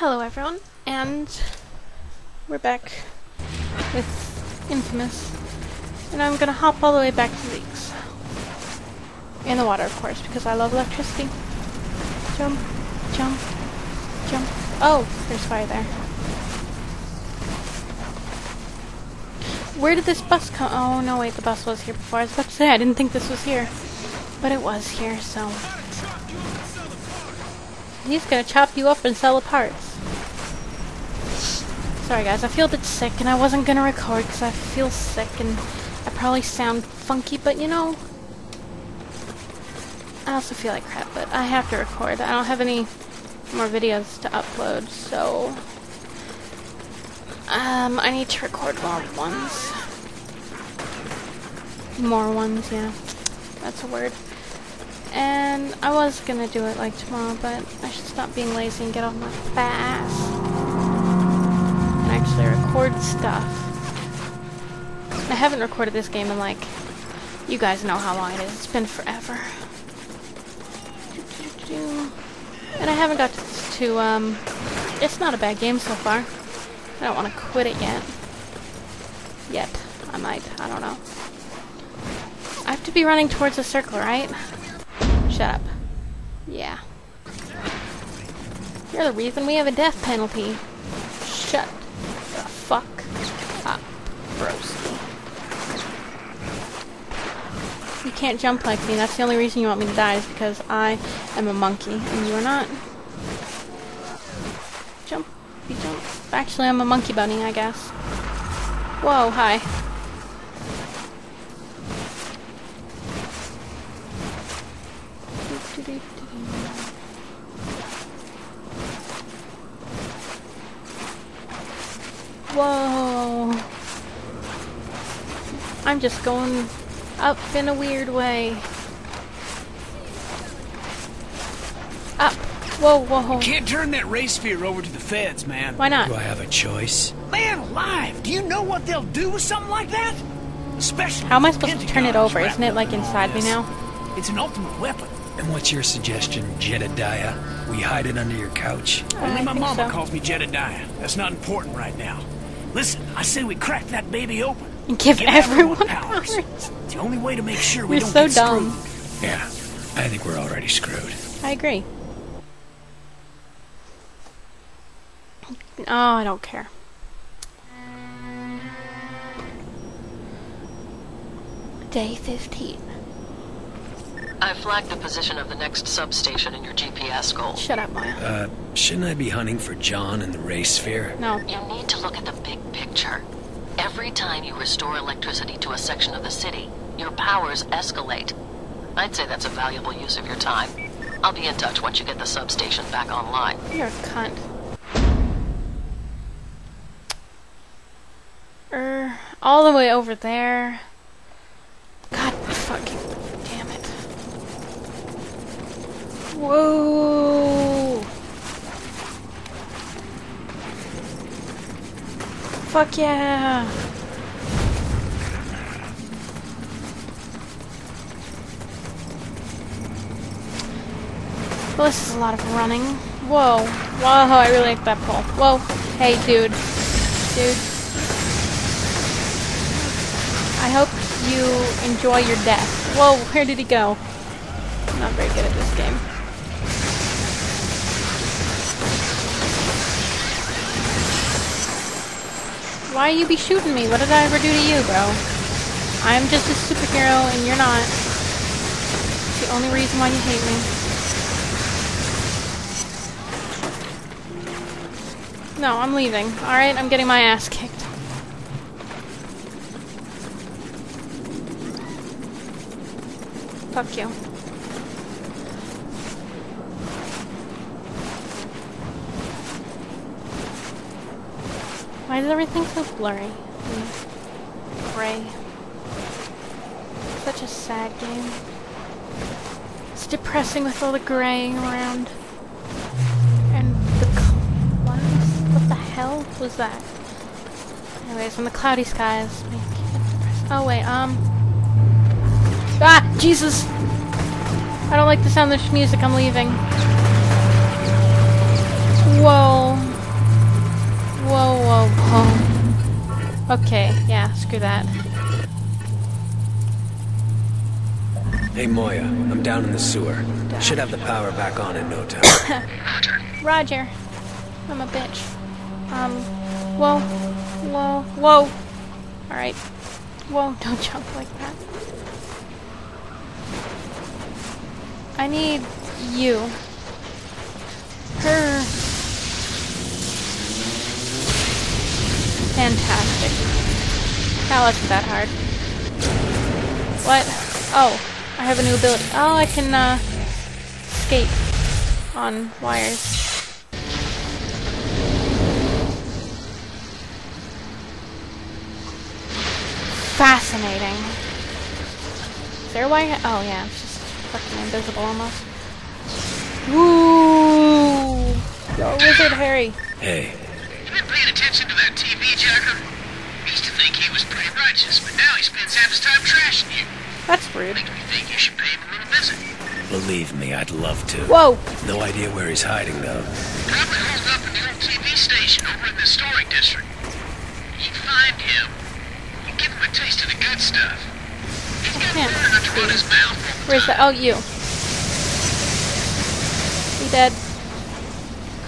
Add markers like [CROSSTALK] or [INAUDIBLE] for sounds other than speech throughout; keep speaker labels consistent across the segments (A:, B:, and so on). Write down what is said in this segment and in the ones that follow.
A: Hello everyone, and we're back with Infamous. And I'm gonna hop all the way back to Leaks. In the water, of course, because I love electricity. Jump, jump, jump. Oh, there's fire there. Where did this bus come? Oh, no, wait, the bus was here before. I was about to say, I didn't think this was here. But it was here, so... He's gonna chop you up and sell the parts. Sorry guys, I feel a bit sick and I wasn't gonna record because I feel sick and I probably sound funky, but you know... I also feel like crap, but I have to record. I don't have any more videos to upload, so... Um, I need to record more ones. More ones, yeah. That's a word. And I was gonna do it like tomorrow, but I should stop being lazy and get off my ass. Actually record stuff. I haven't recorded this game in like, you guys know how long it is. It's been forever. And I haven't got to, um, it's not a bad game so far. I don't want to quit it yet. Yet. I might. I don't know. I have to be running towards the circle, right? Shut up. Yeah. You're the reason we have a death penalty. Shut the fuck up, broski. You can't jump like me. That's the only reason you want me to die is because I am a monkey and you are not. Jump. You jump. Actually, I'm a monkey bunny, I guess. Whoa, hi. Whoa. I'm just going up in a weird way. Up. Whoa, whoa.
B: Can't turn that ray sphere over to the feds, man.
A: Why not?
C: Do I have a choice?
B: Man alive! Do you know what they'll do with something like that? Especially
A: How am I
B: if the
A: supposed to turn it over? Isn't it like inside me now?
B: It's an ultimate weapon.
C: And what's your suggestion, Jedediah? We hide it under your couch?
B: Only
A: I
B: my mama
A: so.
B: calls me Jedediah. That's not important right now. Listen, I say we crack that baby open.
A: And give everyone
B: powers.
A: powers.
B: The only way to make sure we
A: We're
B: don't
A: so
B: get
A: dumb.
B: screwed.
C: Yeah, I think we're already screwed.
A: I agree. Oh, I don't care. Day 15.
D: I flagged the position of the next substation in your GPS goal.
A: Shut up, Moya.
C: Uh, shouldn't I be hunting for John and the ray sphere?
A: No.
D: You need to look at the big picture. Every time you restore electricity to a section of the city, your powers escalate. I'd say that's a valuable use of your time. I'll be in touch once you get the substation back online.
A: You're a cunt. Er, all the way over there. God fucking damn it. Whoa! Fuck yeah! Well, this is a lot of running. Whoa. Whoa, I really like that pole. Whoa. Hey, dude. Dude. I hope you enjoy your death. Whoa, where did he go? I'm not very good at this game. Why you be shooting me? What did I ever do to you, bro? I'm just a superhero and you're not. It's the only reason why you hate me. No, I'm leaving. Alright, I'm getting my ass kicked. Fuck you. Why is everything so blurry? and Gray. Such a sad game. It's depressing with all the graying around. And the clouds. What the hell was that? Anyways, when the cloudy skies. Oh wait, um. Ah, Jesus! I don't like the sound of this music. I'm leaving. Okay, yeah, screw that.
C: Hey, Moya, I'm down in the sewer. Should have the power back on in no time. [COUGHS]
A: Roger. I'm a bitch. Um, whoa, whoa, whoa. Alright. Whoa, [LAUGHS] don't jump like that. I need you. Her. Fantastic. That wasn't that hard. What? Oh, I have a new ability. Oh, I can, uh, skate on wires. Fascinating. Is there a wire? Oh, yeah, it's just fucking invisible almost. Woo! Yo, Wizard Harry.
C: hey,
E: You been paying attention to that TV jacker? Used to think he was pretty righteous, but now he spends half his time trashing you.
A: That's rude.
E: Makes me think you should pay him a little visit.
C: believe me, I'd love to.
A: Whoa!
C: No idea where he's hiding, though.
E: Probably holed up in the old TV station over in the historic district. You find him. You give him a taste of the good stuff. He's got
A: can't
E: more to run his mouth all the
A: Where's
E: time.
A: that? Oh, you. You dead?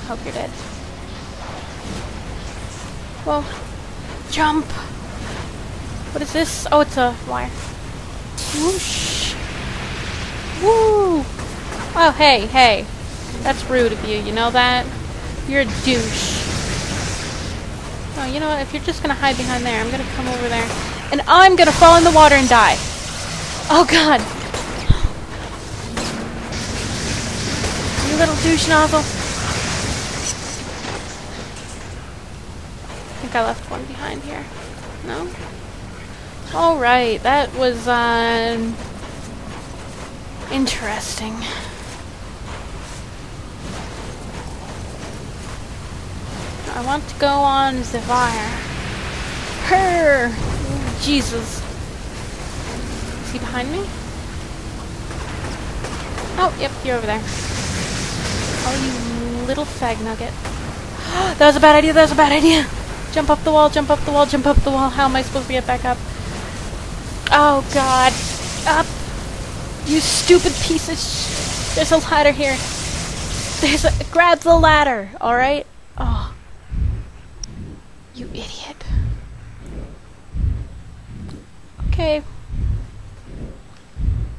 A: Hope you're dead. Whoa. Jump! What is this? Oh, it's a wire. Whoosh! Woo! Oh, hey, hey. That's rude of you, you know that? You're a douche. Oh, you know what? If you're just gonna hide behind there, I'm gonna come over there. And I'm gonna fall in the water and die. Oh, God! You little douche nozzle. Think I left one behind here. No? Alright, that was, uh... Interesting. I want to go on fire. Her! Jesus. Is he behind me? Oh, yep, you're over there. Oh, you little fag nugget. [GASPS] that was a bad idea, that was a bad idea! Jump up the wall, jump up the wall, jump up the wall. How am I supposed to get back up? Oh, God. Up! You stupid piece of sh- There's a ladder here. There's a- Grab the ladder, alright? Oh. You idiot. Okay.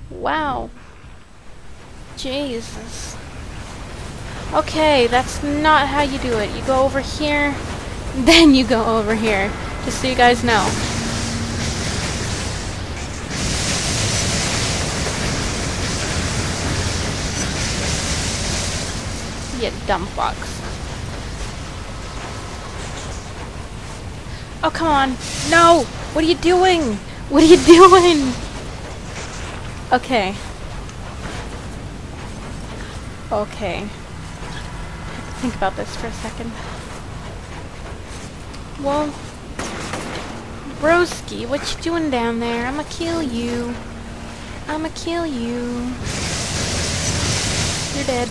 A: Wow. Jesus. Okay, that's not how you do it. You go over here, [LAUGHS] then you go over here. Just so you guys know. You dumb fucks. Oh, come on. No! What are you doing? What are you [LAUGHS] doing? Okay. Okay. Think about this for a second. Well, Broski, what you doing down there? I'ma kill you. I'ma kill you. You're dead.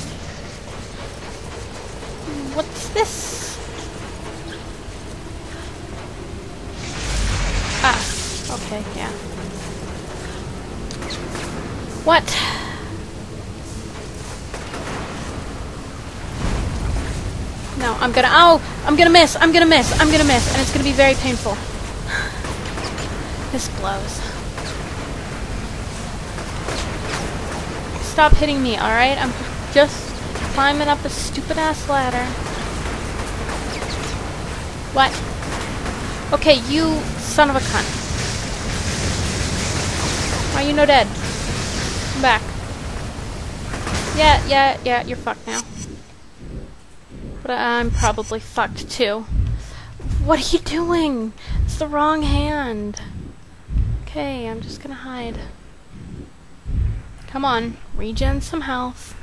A: What's this? Ah, okay, yeah. What? No, I'm gonna. Oh, I'm gonna miss. I'm gonna miss. I'm gonna miss, and it's gonna be very painful. [SIGHS] This blows. Stop hitting me, alright? I'm just climbing up a stupid ass ladder. What? Okay, you son of a cunt. Why are you no dead? Come back. Yeah, yeah, yeah, you're fucked now. But I'm probably fucked too. What are you doing? It's the wrong hand. Okay, I'm just gonna hide. Come on, regen some health.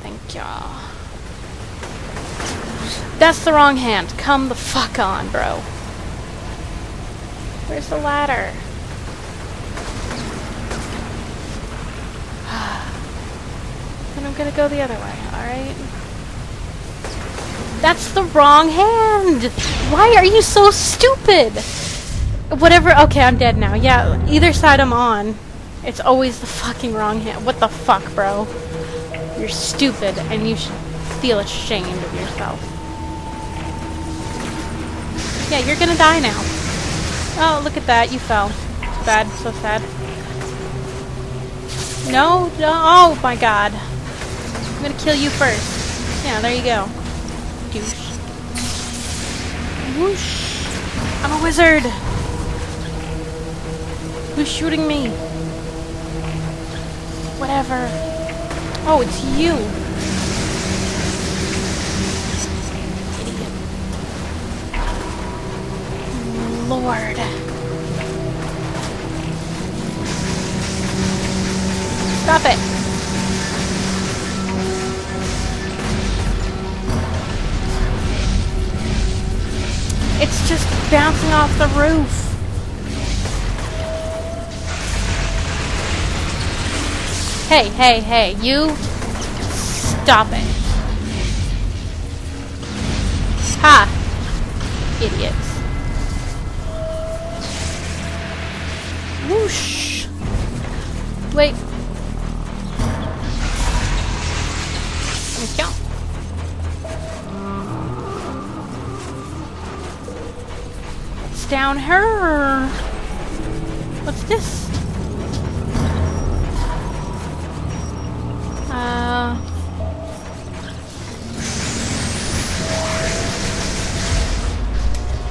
A: Thank y'all. That's the wrong hand. Come the fuck on, bro. Where's the ladder? [SIGHS] then I'm gonna go the other way, alright? That's the wrong hand! Why are you so stupid? Whatever, okay, I'm dead now. Yeah, either side I'm on. It's always the fucking wrong hand. What the fuck, bro? You're stupid, and you should feel ashamed of yourself. Yeah, you're gonna die now. Oh, look at that, you fell. Too bad, so sad. No, no, oh my god. I'm gonna kill you first. Yeah, there you go. Whoosh. I'm a wizard. Who's shooting me? Whatever. Oh, it's you. Idiot. Lord. Stop it. It's just bouncing off the roof. Hey, hey, hey, you stop it. Ha! Idiots. Whoosh! Wait. Let me count. Down her. What's this? Uh.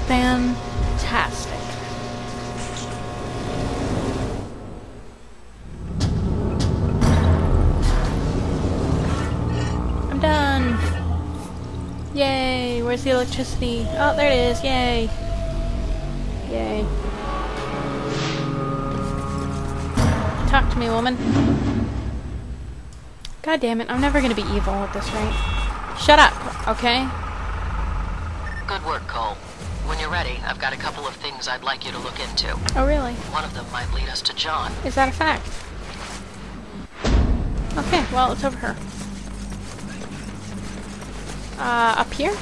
A: Fantastic. I'm done. Yay, where's the electricity? Oh, there it is, yay. Yay. Talk to me, woman. God damn it, I'm never gonna be evil at this rate. Shut up, okay?
D: Good work, Cole. When you're ready, I've got a couple of things I'd like you to look into.
A: Oh, really?
D: One of them might lead us to John.
A: Is that a fact? Okay, well, it's over here. Uh, up here?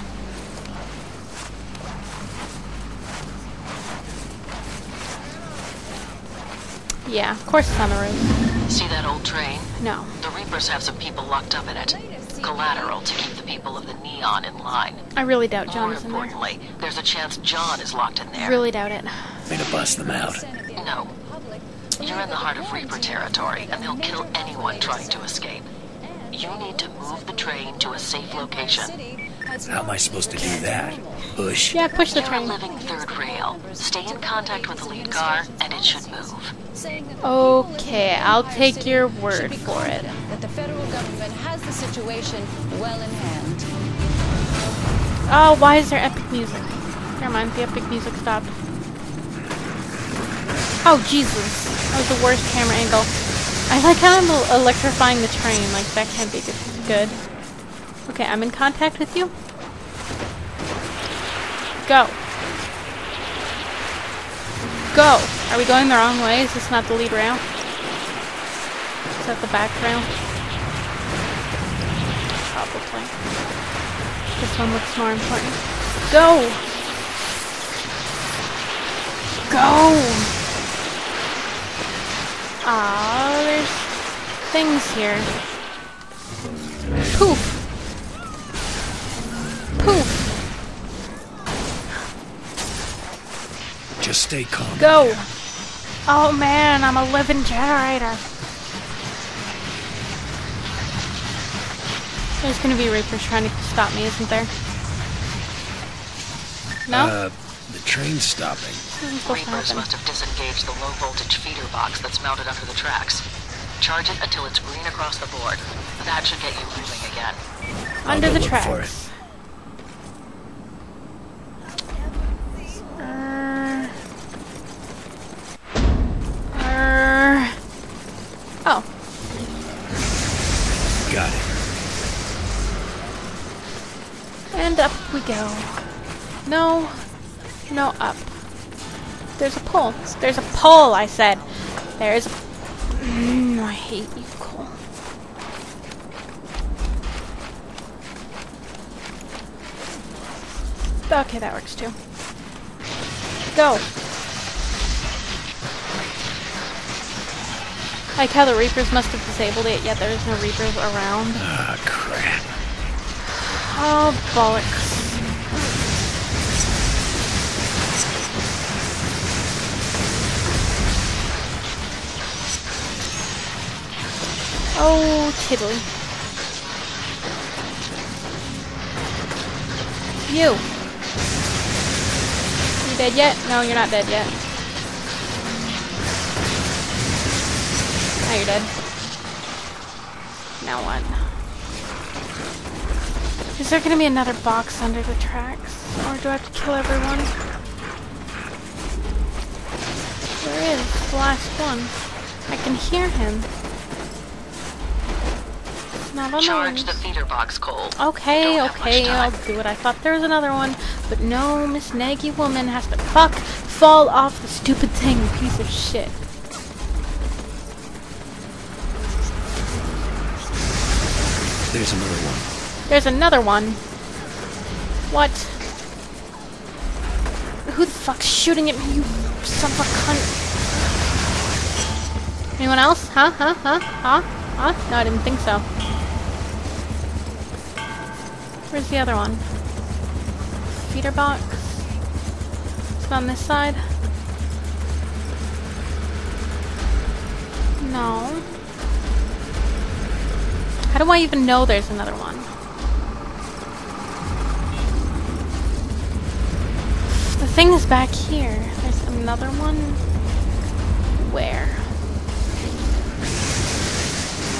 A: Yeah, of course it's on the roof.
D: See that old train?
A: No.
D: The Reapers have some people locked up in it. Collateral to keep the people of the Neon in line.
A: I really doubt John
D: More
A: is in there.
D: importantly, there's a chance John is locked in there.
A: Really doubt it.
B: Way to bust them out.
D: No. You're in the heart of Reaper territory, and they'll kill anyone trying to escape. You need to move the train to a safe location.
B: How am I supposed to do that? Push?
A: Yeah, push the train.
D: You're living third rail. Stay in contact with the lead car, and it should move.
A: Okay, I'll take your word for it.
F: That the federal government has the situation well in hand.
A: Oh, why is there epic music? Never mind, the epic music stopped. Oh, Jesus. That was the worst camera angle. I like how I'm electrifying the train. Like, that can't be good. Okay, I'm in contact with you. Go. Go. Are we going the wrong way? Is this not the lead rail? Is that the back rail? Probably. This one looks more important. Go! Go! Ah, there's things here. Poof! Poof!
B: Just stay calm.
A: Go! Oh man, I'm a living generator. There's gonna be Reapers trying to stop me, isn't there? No?
B: Uh, the train's stopping.
A: This isn't supposed to
D: Reapers must have disengaged the low voltage feeder box that's mounted under the tracks. Charge it until it's green across the board. That should get you moving again.
B: I'll
A: Under the
B: look for it.
A: tracks. Pole. There's a pole, I said. There's a... Mm, I hate you, Cole. Okay, that works too. Go! Like how the Reapers must have disabled it, yet there's no Reapers around.
B: Ah, crap.
A: Oh, bollocks. Oh, tiddly. You. You dead yet? No, you're not dead yet. Now you're dead. Now what? Is there gonna be another box under the tracks? Or do I have to kill everyone? There is, the last one. I can hear him. It's not on
D: Charge
A: the
D: the feeder box, Cole.
A: Okay,
D: Don't have much
A: okay, I'll do it. I thought there was another one, but no, Miss Naggy woman has to fuck fall off the stupid thing, piece of shit.
B: There's another one.
A: There's another one. What? Who the fuck's shooting at me, you son of a cunt? Anyone else? Huh? Huh? Huh? Huh? Huh? No, I didn't think so. Where's the other one? Feeder box? It's on this side? No. How do I even know there's another one? The thing is back here. There's another one. Where?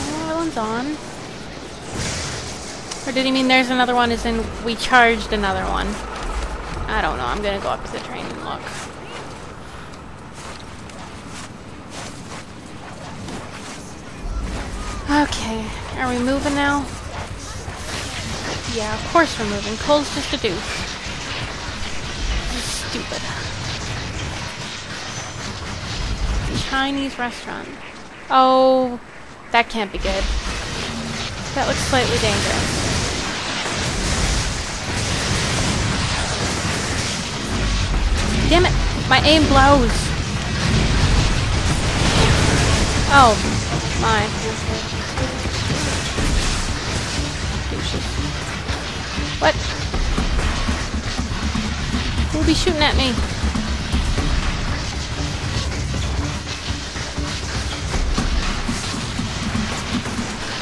A: Oh, that one's on. Or did he mean there's another one as in we charged another one? I don't know. I'm gonna go up to the train and look. Okay. Are we moving now? Yeah, of course we're moving. Cole's just a doof. Stupid. Chinese restaurant. Oh, that can't be good. That looks slightly dangerous. Damn it! My aim blows! Oh, my. What? Who'll be shooting at me?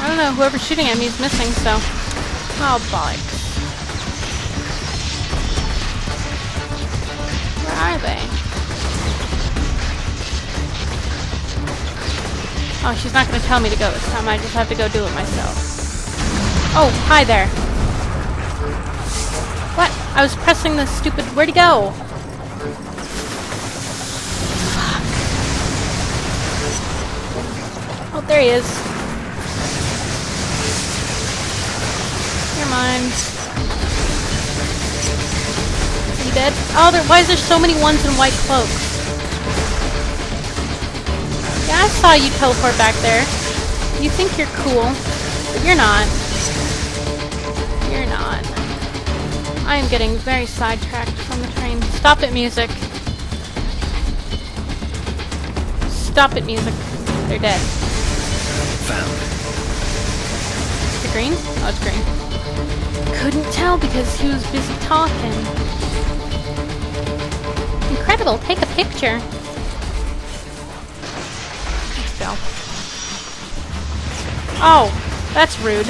A: I don't know, whoever's shooting at me is missing, so... Oh, bollocks. Oh, she's not gonna tell me to go this time. I just have to go do it myself. Oh, hi there. What? I was pressing the stupid... Where'd he go? Fuck. Oh, there he is. You're mine. You dead? Oh, there, why is there so many ones in white cloaks? I saw you teleport back there. You think you're cool, but you're not. You're not. I am getting very sidetracked from the train. Stop it, music. Stop it, music. They're dead.
B: Found.
A: Is it green? Oh, it's green. Couldn't tell because he was busy talking. Incredible. Take a picture. Go. Oh, that's rude.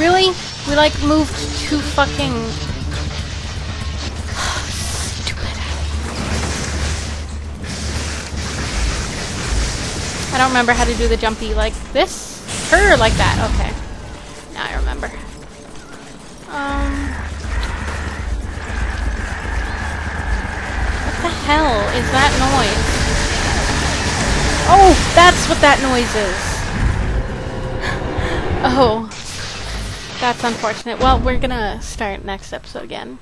A: Really? We like moved too fucking stupid. I don't remember how to do the jumpy like this or like that. Okay. Now I remember. Hell is that noise? Oh, that's what that noise is. [GASPS] Oh. That's unfortunate. Well, we're gonna start next episode again.